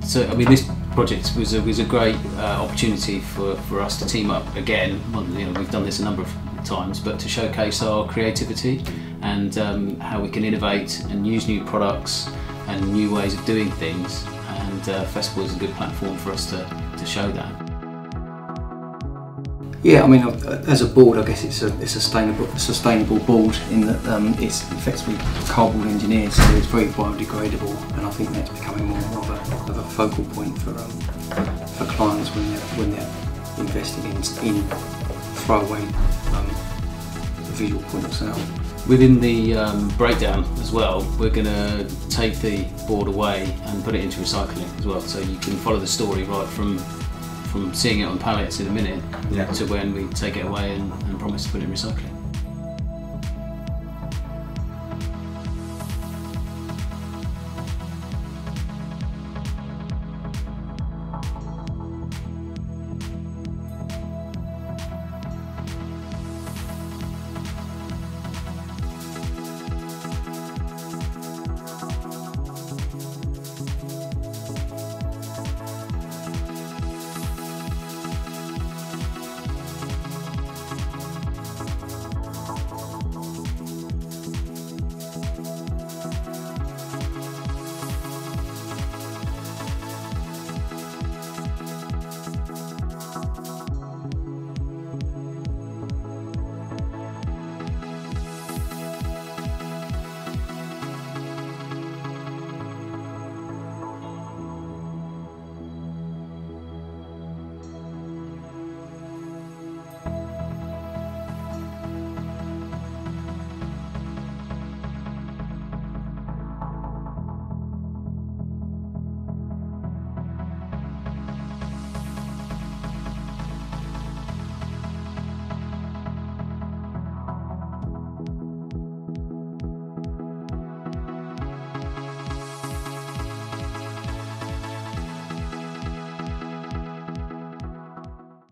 so I mean, this project was a, was a great uh, opportunity for, for us to team up again. Well, you know, we've done this a number of times, but to showcase our creativity and um, how we can innovate and use new products and new ways of doing things. And uh, FESPA is a good platform for us to, to show that. Yeah, I mean, uh, as a board, I guess it's a, a sustainable, sustainable board in that um, it's effectively cardboard engineered, so it's very biodegradable, and I think that's becoming more of a, of a focal point for um, for clients when they're when they're investing in, in throwaway um, visual point of sale. Within the um, breakdown as well, we're going to take the board away and put it into recycling as well, so you can follow the story right from from seeing it on pallets in a minute Yeah. to when we take it away and, and promise to put it in recycling.